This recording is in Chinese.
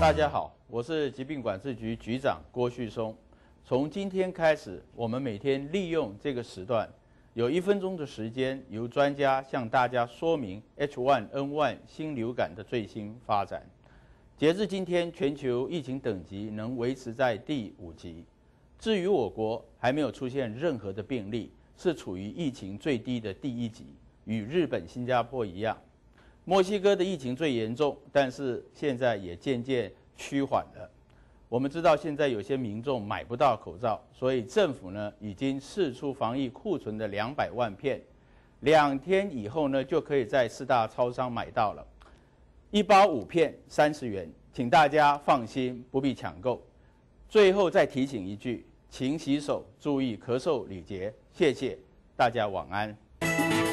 大家好，我是疾病管制局局长郭旭松。从今天开始，我们每天利用这个时段，有一分钟的时间，由专家向大家说明 H1N1 新流感的最新发展。截至今天，全球疫情等级能维持在第五级。至于我国，还没有出现任何的病例，是处于疫情最低的第一级，与日本、新加坡一样。墨西哥的疫情最严重，但是现在也渐渐趋缓了。我们知道现在有些民众买不到口罩，所以政府呢已经释出防疫库存的两百万片，两天以后呢就可以在四大超商买到了，一包五片三十元，请大家放心，不必抢购。最后再提醒一句，勤洗手，注意咳嗽礼节，谢谢大家，晚安。